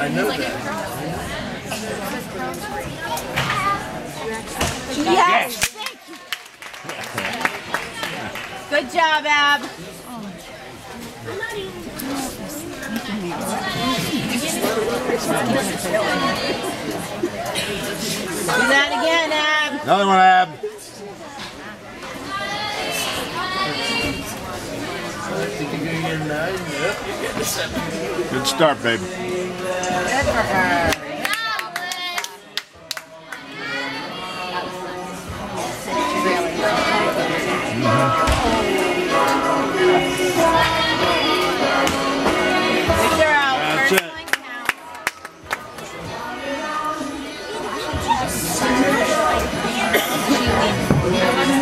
I know that. Yes. Good job, Ab. Do that again, Ab. Another one, Ab. Good start, baby. Good for her. Good girl.